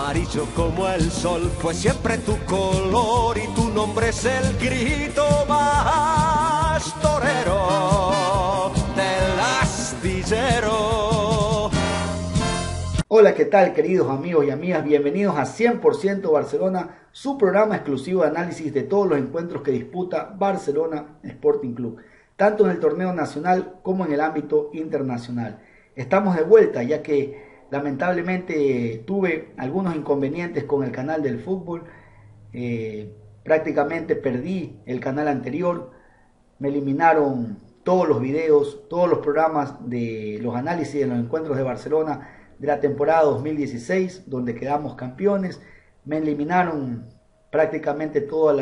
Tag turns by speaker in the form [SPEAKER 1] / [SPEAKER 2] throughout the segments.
[SPEAKER 1] amarillo como el sol, fue siempre tu color y tu nombre es el grito más torero del astillero.
[SPEAKER 2] Hola, ¿qué tal queridos amigos y amigas? Bienvenidos a 100% Barcelona, su programa exclusivo de análisis de todos los encuentros que disputa Barcelona Sporting Club, tanto en el torneo nacional como en el ámbito internacional. Estamos de vuelta ya que Lamentablemente tuve algunos inconvenientes con el canal del fútbol. Eh, prácticamente perdí el canal anterior. Me eliminaron todos los videos, todos los programas de los análisis de los encuentros de Barcelona de la temporada 2016, donde quedamos campeones. Me eliminaron prácticamente todos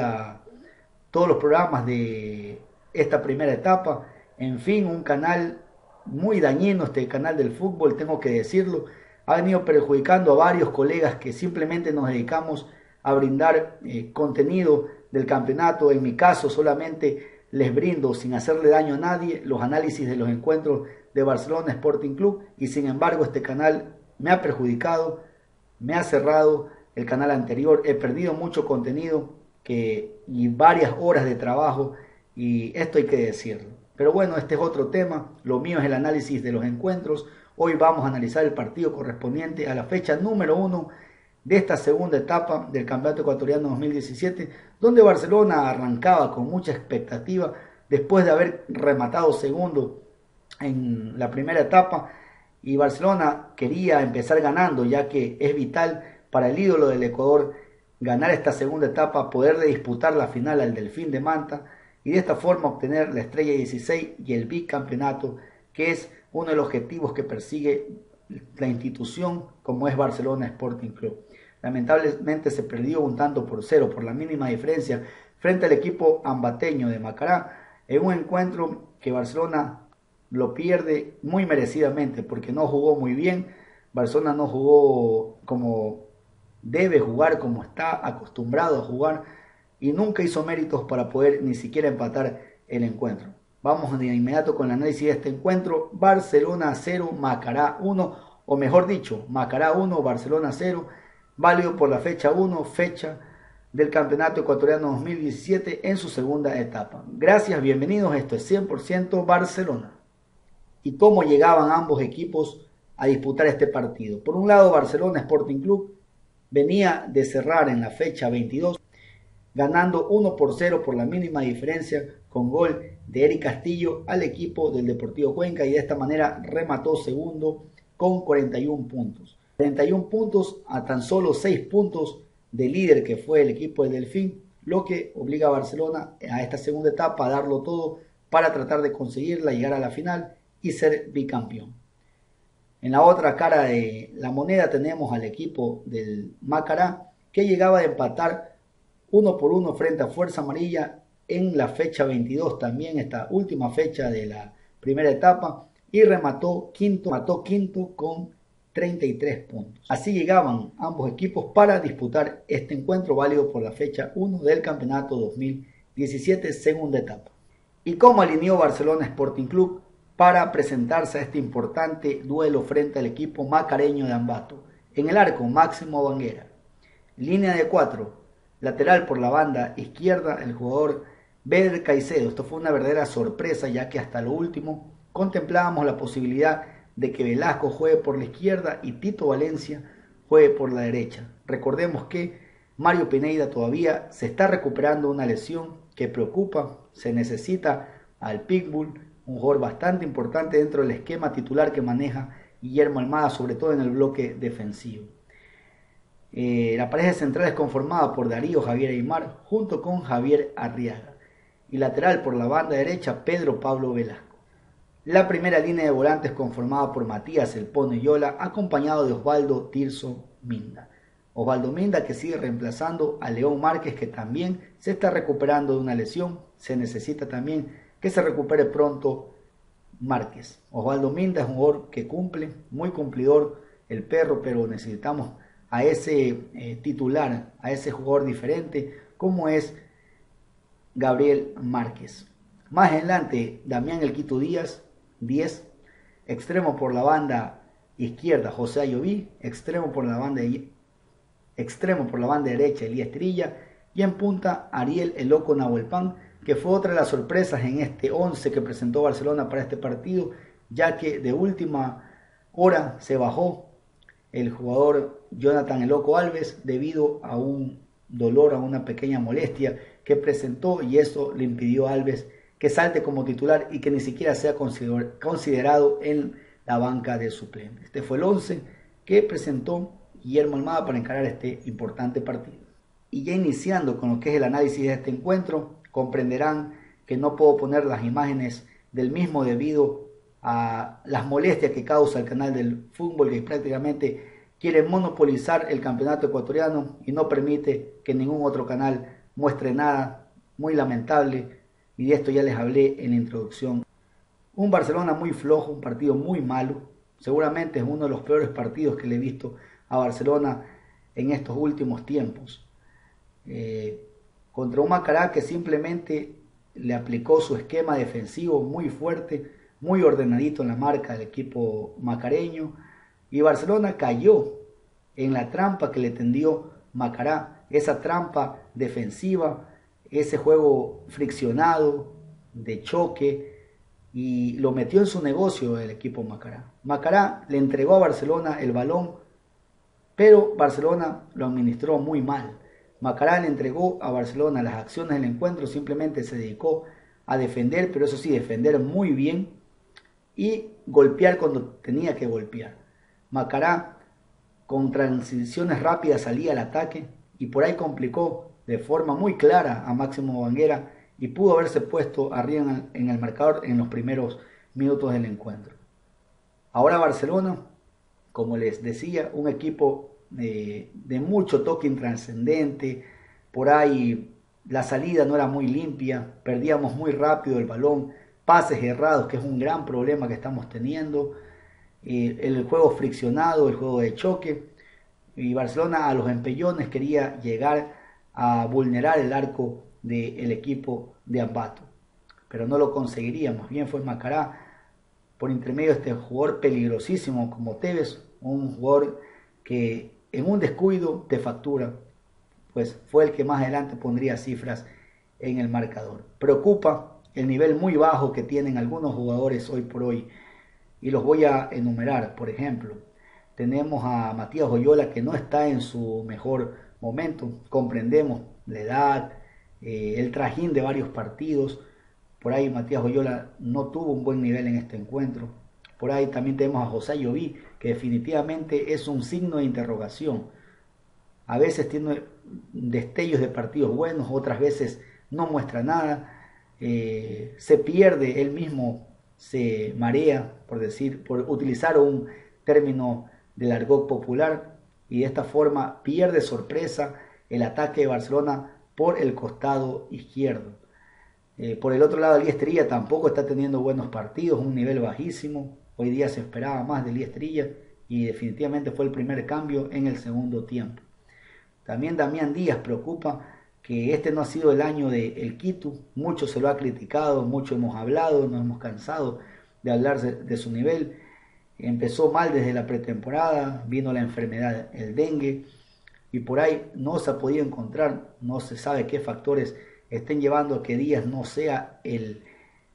[SPEAKER 2] los programas de esta primera etapa. En fin, un canal muy dañino este canal del fútbol, tengo que decirlo. Ha venido perjudicando a varios colegas que simplemente nos dedicamos a brindar eh, contenido del campeonato. En mi caso, solamente les brindo, sin hacerle daño a nadie, los análisis de los encuentros de Barcelona Sporting Club. Y sin embargo, este canal me ha perjudicado, me ha cerrado el canal anterior. He perdido mucho contenido que, y varias horas de trabajo. Y esto hay que decirlo. Pero bueno, este es otro tema. Lo mío es el análisis de los encuentros. Hoy vamos a analizar el partido correspondiente a la fecha número uno de esta segunda etapa del Campeonato Ecuatoriano 2017, donde Barcelona arrancaba con mucha expectativa después de haber rematado segundo en la primera etapa. Y Barcelona quería empezar ganando ya que es vital para el ídolo del Ecuador ganar esta segunda etapa, poderle disputar la final al Delfín de Manta y de esta forma obtener la estrella 16 y el bicampeonato, que es uno de los objetivos que persigue la institución como es Barcelona Sporting Club. Lamentablemente se perdió un tanto por cero por la mínima diferencia frente al equipo ambateño de Macará en un encuentro que Barcelona lo pierde muy merecidamente porque no jugó muy bien. Barcelona no jugó como debe jugar, como está acostumbrado a jugar y nunca hizo méritos para poder ni siquiera empatar el encuentro. Vamos de inmediato con el análisis de este encuentro. Barcelona 0, Macará 1, o mejor dicho, Macará 1, Barcelona 0, válido por la fecha 1, fecha del Campeonato Ecuatoriano 2017 en su segunda etapa. Gracias, bienvenidos, esto es 100% Barcelona. ¿Y cómo llegaban ambos equipos a disputar este partido? Por un lado, Barcelona Sporting Club venía de cerrar en la fecha 22 ganando 1 por 0 por la mínima diferencia con gol de Eric Castillo al equipo del Deportivo Cuenca y de esta manera remató segundo con 41 puntos. 41 puntos a tan solo 6 puntos de líder que fue el equipo del Delfín, lo que obliga a Barcelona a esta segunda etapa a darlo todo para tratar de conseguirla, llegar a la final y ser bicampeón. En la otra cara de la moneda tenemos al equipo del Macará que llegaba a empatar uno por uno frente a Fuerza Amarilla en la fecha 22, también esta última fecha de la primera etapa, y remató quinto, quinto con 33 puntos. Así llegaban ambos equipos para disputar este encuentro válido por la fecha 1 del campeonato 2017, segunda etapa. ¿Y cómo alineó Barcelona Sporting Club para presentarse a este importante duelo frente al equipo macareño de Ambato? En el arco, Máximo Banguera. Línea de cuatro, Lateral por la banda izquierda, el jugador Beder Caicedo. Esto fue una verdadera sorpresa, ya que hasta lo último contemplábamos la posibilidad de que Velasco juegue por la izquierda y Tito Valencia juegue por la derecha. Recordemos que Mario Pineida todavía se está recuperando una lesión que preocupa. Se necesita al Pitbull, un jugador bastante importante dentro del esquema titular que maneja Guillermo Almada, sobre todo en el bloque defensivo. Eh, la pareja central es conformada por Darío Javier Aymar junto con Javier Arriaga y lateral por la banda derecha Pedro Pablo Velasco. La primera línea de volantes conformada por Matías El Pone Yola acompañado de Osvaldo Tirso Minda. Osvaldo Minda que sigue reemplazando a León Márquez que también se está recuperando de una lesión. Se necesita también que se recupere pronto Márquez. Osvaldo Minda es un jugador que cumple, muy cumplidor el perro, pero necesitamos a ese eh, titular, a ese jugador diferente, como es Gabriel Márquez. Más adelante, Damián El Quito Díaz, 10, extremo por la banda izquierda, José Ayoví, extremo por la banda extremo por la banda derecha Elías Trilla. Y en punta Ariel El Loco Nahuelpan, que fue otra de las sorpresas en este 11 que presentó Barcelona para este partido, ya que de última hora se bajó el jugador Jonathan El Loco Alves debido a un dolor, a una pequeña molestia que presentó y eso le impidió a Alves que salte como titular y que ni siquiera sea considerado en la banca de suplentes. Este fue el 11 que presentó Guillermo Almada para encarar este importante partido. Y ya iniciando con lo que es el análisis de este encuentro, comprenderán que no puedo poner las imágenes del mismo debido a las molestias que causa el canal del fútbol que prácticamente quiere monopolizar el campeonato ecuatoriano y no permite que ningún otro canal muestre nada, muy lamentable, y de esto ya les hablé en la introducción. Un Barcelona muy flojo, un partido muy malo, seguramente es uno de los peores partidos que le he visto a Barcelona en estos últimos tiempos. Eh, contra un Macará que simplemente le aplicó su esquema defensivo muy fuerte, muy ordenadito en la marca del equipo macareño, y Barcelona cayó en la trampa que le tendió Macará, esa trampa defensiva, ese juego friccionado, de choque, y lo metió en su negocio el equipo Macará. Macará le entregó a Barcelona el balón, pero Barcelona lo administró muy mal. Macará le entregó a Barcelona las acciones del encuentro, simplemente se dedicó a defender, pero eso sí, defender muy bien y golpear cuando tenía que golpear. Macará con transiciones rápidas salía al ataque y por ahí complicó de forma muy clara a Máximo Banguera y pudo haberse puesto arriba en el marcador en los primeros minutos del encuentro. Ahora Barcelona, como les decía, un equipo de, de mucho toque intranscendente, por ahí la salida no era muy limpia, perdíamos muy rápido el balón, pases errados, que es un gran problema que estamos teniendo, eh, el juego friccionado, el juego de choque, y Barcelona a los empellones quería llegar a vulnerar el arco del equipo de Ambato, pero no lo conseguiría, más bien fue Macará por intermedio de este jugador peligrosísimo como Tevez, un jugador que en un descuido de factura, pues fue el que más adelante pondría cifras en el marcador. Preocupa el nivel muy bajo que tienen algunos jugadores hoy por hoy y los voy a enumerar. Por ejemplo, tenemos a Matías Oyola que no está en su mejor momento, comprendemos la edad, eh, el trajín de varios partidos. Por ahí Matías Oyola no tuvo un buen nivel en este encuentro. Por ahí también tenemos a José Lloví, que definitivamente es un signo de interrogación. A veces tiene destellos de partidos buenos, otras veces no muestra nada. Eh, se pierde, él mismo se marea, por decir, por utilizar un término del argot popular, y de esta forma pierde sorpresa el ataque de Barcelona por el costado izquierdo. Eh, por el otro lado, el Estrella tampoco está teniendo buenos partidos, un nivel bajísimo. Hoy día se esperaba más de Estrella y definitivamente fue el primer cambio en el segundo tiempo. También Damián Díaz preocupa que este no ha sido el año de el Quito, mucho se lo ha criticado, mucho hemos hablado, nos hemos cansado de hablar de su nivel. Empezó mal desde la pretemporada, vino la enfermedad, el dengue, y por ahí no se ha podido encontrar, no se sabe qué factores estén llevando a que Díaz no sea el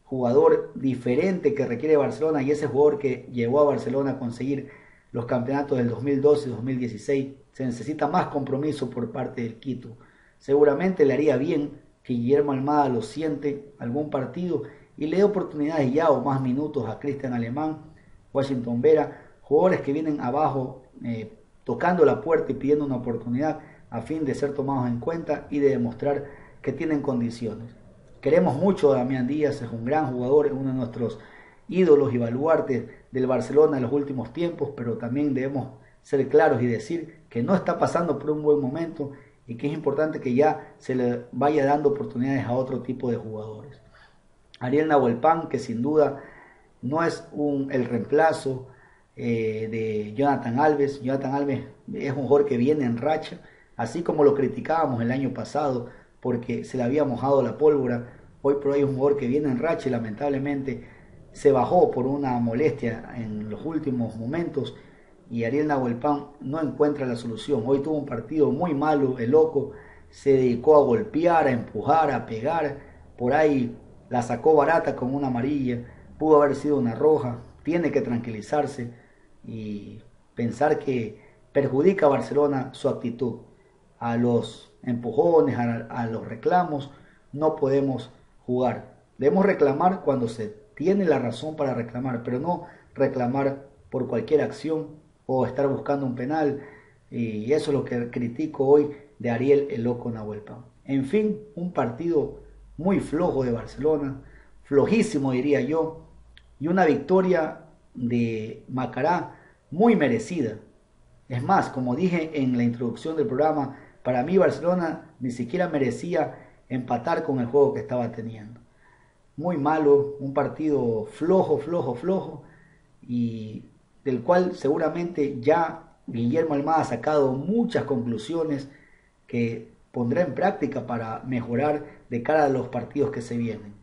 [SPEAKER 2] jugador diferente que requiere Barcelona y ese jugador que llevó a Barcelona a conseguir los campeonatos del 2012 y 2016. Se necesita más compromiso por parte del Quito. Seguramente le haría bien que Guillermo Almada lo siente algún partido y le dé oportunidades ya o más minutos a Cristian Alemán, Washington Vera, jugadores que vienen abajo eh, tocando la puerta y pidiendo una oportunidad a fin de ser tomados en cuenta y de demostrar que tienen condiciones. Queremos mucho a Damián Díaz, es un gran jugador, es uno de nuestros ídolos y baluartes del Barcelona en los últimos tiempos, pero también debemos ser claros y decir que no está pasando por un buen momento y que es importante que ya se le vaya dando oportunidades a otro tipo de jugadores. Ariel Nahuelpan, que sin duda no es un, el reemplazo eh, de Jonathan Alves. Jonathan Alves es un jugador que viene en racha, así como lo criticábamos el año pasado porque se le había mojado la pólvora. Hoy por hoy es un jugador que viene en racha y lamentablemente se bajó por una molestia en los últimos momentos y Ariel Nahuelpan no encuentra la solución. Hoy tuvo un partido muy malo, el loco se dedicó a golpear, a empujar, a pegar, por ahí la sacó barata con una amarilla, pudo haber sido una roja, tiene que tranquilizarse y pensar que perjudica a Barcelona su actitud. A los empujones, a, los reclamos, no podemos jugar. Debemos reclamar cuando se tiene la razón para reclamar, pero no reclamar por cualquier acción o estar buscando un penal. Y eso es lo que critico hoy de Ariel el Loco Nahuelpan. En fin, un partido muy flojo de Barcelona, flojísimo diría yo, y una victoria de Macará muy merecida. Es más, como dije en la introducción del programa, para mí Barcelona ni siquiera merecía empatar con el juego que estaba teniendo. Muy malo, un partido flojo, flojo, flojo, y del cual seguramente ya Guillermo Almada ha sacado muchas conclusiones que pondrá en práctica para mejorar de cara a los partidos que se vienen.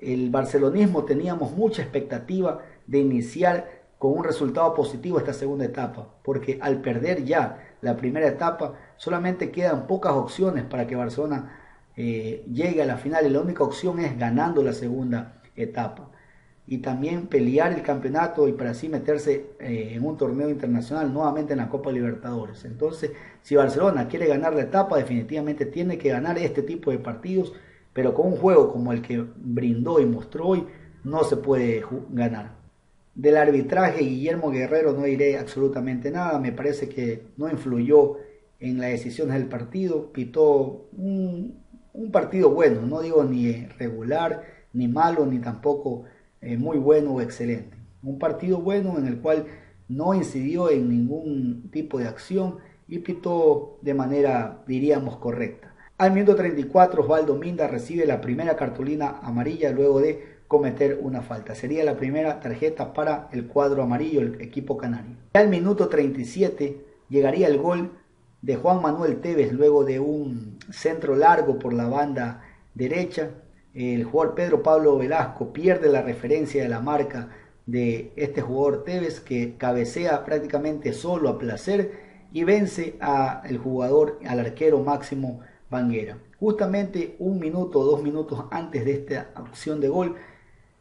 [SPEAKER 2] El barcelonismo teníamos mucha expectativa de iniciar con un resultado positivo esta segunda etapa, porque al perder ya la primera etapa solamente quedan pocas opciones para que Barcelona eh, llegue a la final y la única opción es ganando la segunda etapa y también pelear el campeonato y para así meterse eh, en un torneo internacional nuevamente en la Copa Libertadores. Entonces, si Barcelona quiere ganar la etapa, definitivamente tiene que ganar este tipo de partidos, pero con un juego como el que brindó y mostró hoy, no se puede ganar. Del arbitraje, Guillermo Guerrero no diré absolutamente nada, me parece que no influyó en las decisiones del partido, pitó un, partido bueno, no digo ni regular, ni malo, ni tampoco eh, muy bueno o excelente. Un partido bueno en el cual no incidió en ningún tipo de acción y pitó de manera, diríamos, correcta. Al minuto 34, Osvaldo Minda recibe la primera cartulina amarilla luego de cometer una falta. Sería la primera tarjeta para el cuadro amarillo, el equipo canario. Al minuto 37 llegaría el gol de Juan Manuel Tevez luego de un centro largo por la banda derecha. El jugador Pedro Pablo Velasco pierde la referencia de la marca de este jugador Tevez que cabecea prácticamente solo a placer y vence al jugador, al arquero Máximo Banguera. Justamente un minuto o dos minutos antes de esta acción de gol,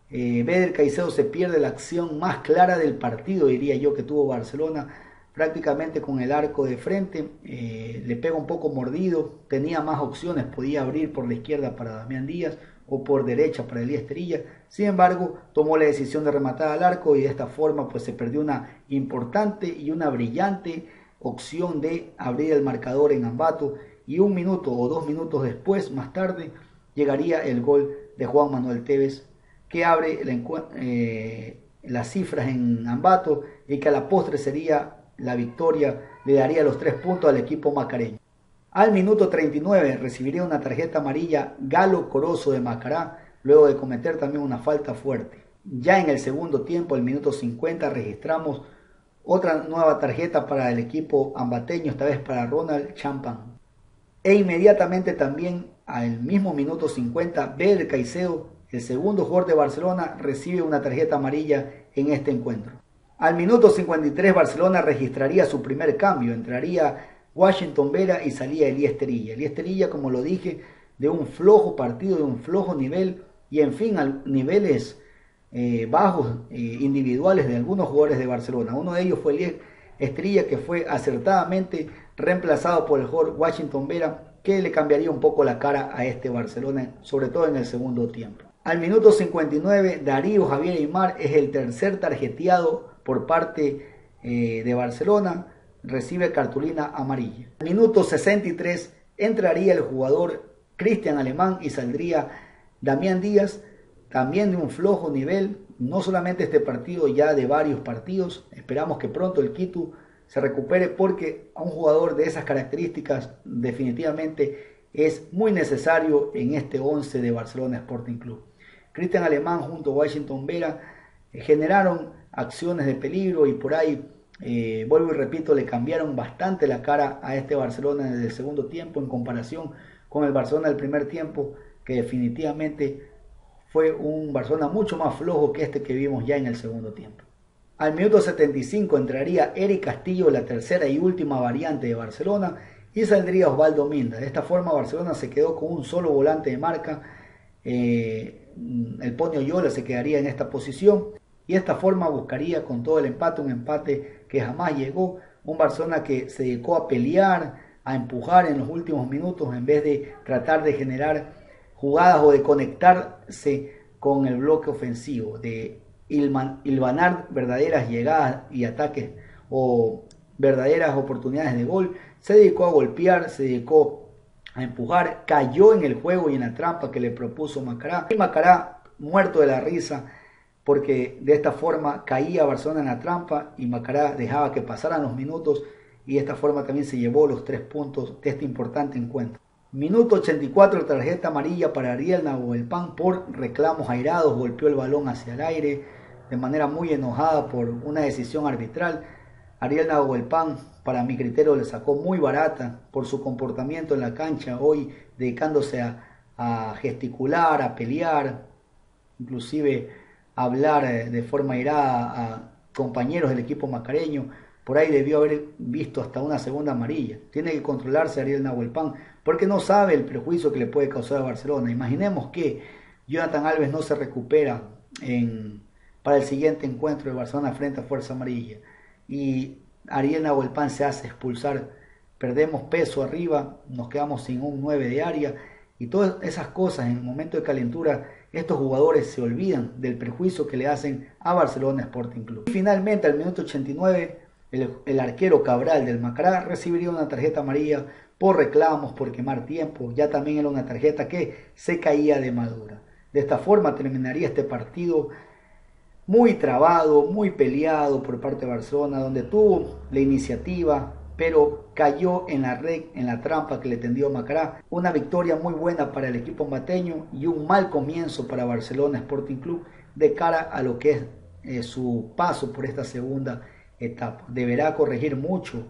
[SPEAKER 2] eh, Caicedo se pierde la acción más clara del partido, diría yo, que tuvo Barcelona, prácticamente con el arco de frente, eh, le pega un poco mordido, tenía más opciones, podía abrir por la izquierda para Damián Díaz o por derecha para Elías Esterilla, sin embargo tomó la decisión de rematar al arco y de esta forma pues se perdió una importante y una brillante opción de abrir el marcador en Ambato y un minuto o dos minutos después, más tarde, llegaría el gol de Juan Manuel Tevez que abre eh, las cifras en Ambato y que a la postre sería la victoria, le daría los tres puntos al equipo macareño. Al minuto 39 recibiría una tarjeta amarilla Galo Corozo de Macará, luego de cometer también una falta fuerte. Ya en el segundo tiempo, el minuto 50, registramos otra nueva tarjeta para el equipo ambateño, esta vez para Ronald Champan. E inmediatamente también al mismo minuto 50, Bel Caicedo el segundo jugador de Barcelona recibe una tarjeta amarilla en este encuentro. Al minuto 53 Barcelona registraría su primer cambio, entraría Washington Vera y salía Elías Terilla. Elías Terilla, como lo dije, de un flojo partido, de un flojo nivel y en fin, a niveles eh, bajos eh, individuales de algunos jugadores de Barcelona. Uno de ellos fue Elías Estrella que fue acertadamente reemplazado por el jugador Washington Vera que le cambiaría un poco la cara a este Barcelona, sobre todo en el segundo tiempo. Al minuto 59, Darío Javier Aymar es el tercer tarjeteado por parte eh, de Barcelona, recibe cartulina amarilla. Al minuto 63 entraría el jugador Cristian Alemán y saldría Damián Díaz, también de un flojo nivel, no solamente este partido, ya de varios partidos. Esperamos que pronto el Quito se recupere porque a un jugador de esas características definitivamente es muy necesario en este 11 de Barcelona Sporting Club. Cristian Alemán junto a Washington Vera eh, generaron acciones de peligro y por ahí, eh, vuelvo y repito, le cambiaron bastante la cara a este Barcelona en el segundo tiempo en comparación con el Barcelona del primer tiempo, que definitivamente fue un Barcelona mucho más flojo que este que vimos ya en el segundo tiempo. Al minuto 75 entraría Eric Castillo, la tercera y última variante de Barcelona, y saldría Osvaldo Minda. De esta forma Barcelona se quedó con un solo volante de marca. Eh, el Ponio Yola se quedaría en esta posición y de esta forma buscaría con todo el empate un empate que jamás llegó. Un Barcelona que se dedicó a pelear, a empujar en los últimos minutos en vez de tratar de generar jugadas o de conectarse con el bloque ofensivo, de hilvanar verdaderas llegadas y ataques o verdaderas oportunidades de gol, se dedicó a golpear, se dedicó a empujar, cayó en el juego y en la trampa que le propuso Macará. Y Macará, muerto de la risa, porque de esta forma caía Barcelona en la trampa y Macará dejaba que pasaran los minutos y de esta forma también se llevó los tres puntos de este importante encuentro. Minuto 84, tarjeta amarilla para Ariel Nahuelpan por reclamos airados, golpeó el balón hacia el aire de manera muy enojada por una decisión arbitral. Ariel Nahuelpan, para mi criterio, le sacó muy barata por su comportamiento en la cancha, hoy dedicándose a, gesticular, a pelear, inclusive a hablar eh, de forma airada a compañeros del equipo macareño. Por ahí debió haber visto hasta una segunda amarilla. Tiene que controlarse Ariel Nahuelpan porque no sabe el prejuicio que le puede causar a Barcelona. Imaginemos que Jonathan Alves no se recupera en, para el siguiente encuentro de Barcelona frente a Fuerza Amarilla y Ariel Nahuelpan se hace expulsar, perdemos peso arriba, nos quedamos sin un 9 de área y todas esas cosas en el momento de calentura estos jugadores se olvidan del prejuicio que le hacen a Barcelona Sporting Club. Y finalmente al minuto 89 el, el arquero Cabral del Macará recibiría una tarjeta amarilla por reclamos, por quemar tiempo, ya también era una tarjeta que se caía de madura. De esta forma terminaría este partido muy trabado, muy peleado por parte de Barcelona, donde tuvo la iniciativa, pero cayó en la red, en la trampa que le tendió Macará. Una victoria muy buena para el equipo mateño y un mal comienzo para Barcelona Sporting Club de cara a lo que es eh, su paso por esta segunda etapa. Deberá corregir mucho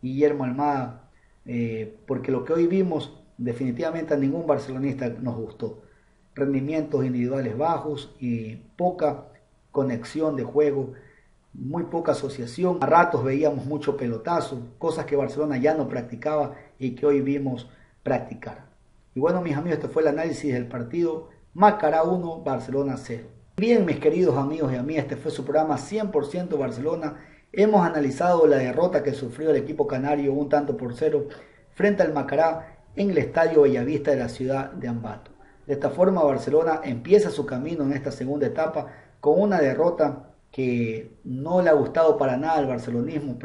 [SPEAKER 2] Guillermo Almada eh, porque lo que hoy vimos definitivamente a ningún barcelonista nos gustó. Rendimientos individuales bajos y poca conexión de juego, muy poca asociación. A ratos veíamos mucho pelotazo, cosas que Barcelona ya no practicaba y que hoy vimos practicar. Y bueno, mis amigos, este fue el análisis del partido Macará 1, Barcelona 0. Bien, mis queridos amigos y amigas, este fue su programa 100% Barcelona Hemos analizado la derrota que sufrió el equipo canario un tanto por cero frente al Macará en el Estadio Bellavista de la ciudad de Ambato. De esta forma Barcelona empieza su camino en esta segunda etapa con una derrota que no le ha gustado para nada al barcelonismo.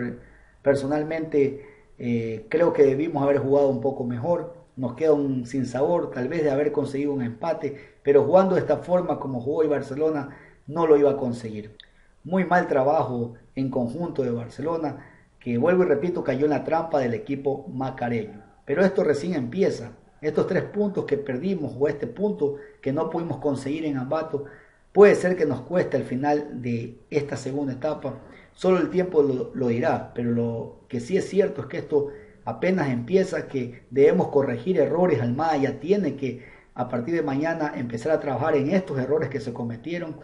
[SPEAKER 2] Personalmente eh, creo que debimos haber jugado un poco mejor. Nos queda un sinsabor tal vez de haber conseguido un empate, pero jugando de esta forma como jugó hoy Barcelona no lo iba a conseguir. Muy mal trabajo en conjunto de Barcelona, que vuelvo y repito, cayó en la trampa del equipo macareño. Pero esto recién empieza. Estos tres puntos que perdimos o este punto que no pudimos conseguir en Ambato puede ser que nos cueste al final de esta segunda etapa. Solo el tiempo lo, lo dirá, pero lo que sí es cierto es que esto apenas empieza, que debemos corregir errores. Almada ya tiene que a partir de mañana empezar a trabajar en estos errores que se cometieron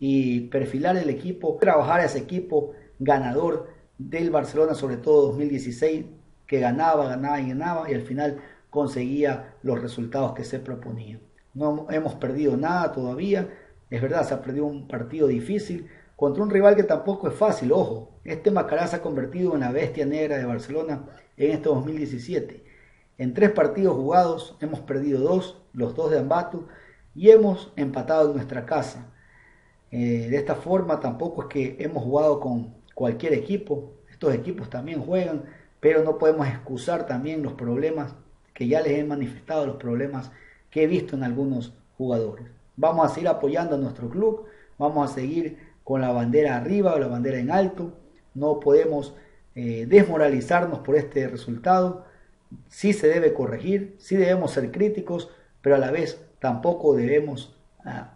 [SPEAKER 2] y perfilar el equipo, trabajar a ese equipo ganador del Barcelona, sobre todo 2016, que ganaba, ganaba y ganaba y al final conseguía los resultados que se proponían. No hemos perdido nada todavía, es verdad, se ha perdido un partido difícil contra un rival que tampoco es fácil, ojo, este Macará se ha convertido en la bestia negra de Barcelona en este 2017. En tres partidos jugados hemos perdido dos, los dos de Ambato, y hemos empatado en nuestra casa. Eh, de esta forma tampoco es que hemos jugado con cualquier equipo, estos equipos también juegan, pero no podemos excusar también los problemas que ya les he manifestado, los problemas que he visto en algunos jugadores. Vamos a seguir apoyando a nuestro club, vamos a seguir con la bandera arriba o la bandera en alto, no podemos eh, desmoralizarnos por este resultado, sí se debe corregir, sí debemos ser críticos, pero a la vez tampoco debemos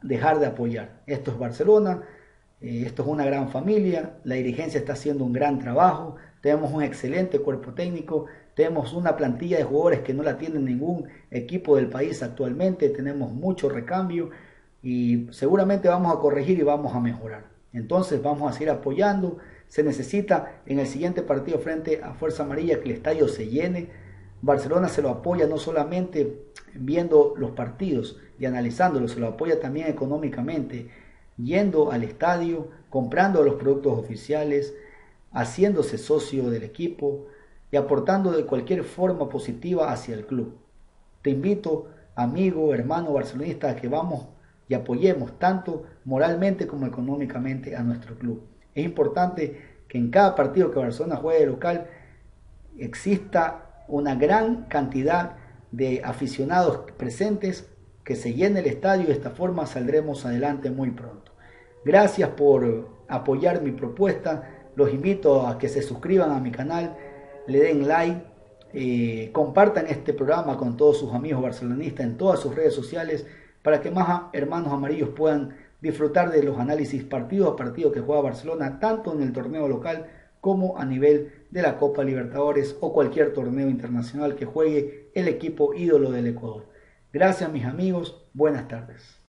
[SPEAKER 2] dejar de apoyar. Esto es Barcelona, eh, esto es una gran familia, la dirigencia está haciendo un gran trabajo, tenemos un excelente cuerpo técnico, tenemos una plantilla de jugadores que no la tiene ningún equipo del país actualmente, tenemos mucho recambio y seguramente vamos a corregir y vamos a mejorar. Entonces vamos a seguir apoyando. Se necesita en el siguiente partido frente a Fuerza Amarilla que el estadio se llene. Barcelona se lo apoya no solamente viendo los partidos y analizándolos, se lo apoya también económicamente, yendo al estadio, comprando los productos oficiales, haciéndose socio del equipo y aportando de cualquier forma positiva hacia el club. Te invito, amigo, hermano barcelonista, a que vamos y apoyemos tanto moralmente como económicamente a nuestro club. Es importante que en cada partido que Barcelona juegue local exista una gran cantidad de aficionados presentes, que se llene el estadio y de esta forma saldremos adelante muy pronto. Gracias por apoyar mi propuesta. Los invito a que se suscriban a mi canal, le den like, eh, compartan este programa con todos sus amigos barcelonistas en todas sus redes sociales para que más hermanos amarillos puedan disfrutar de los análisis partido a partido que juega Barcelona, tanto en el torneo local como a nivel de la Copa Libertadores o cualquier torneo internacional que juegue el equipo ídolo del Ecuador. Gracias mis amigos, buenas tardes.